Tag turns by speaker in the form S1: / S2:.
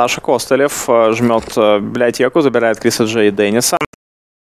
S1: Саша Костылев э, жмет э, библиотеку, забирает Криса Джей и Денниса.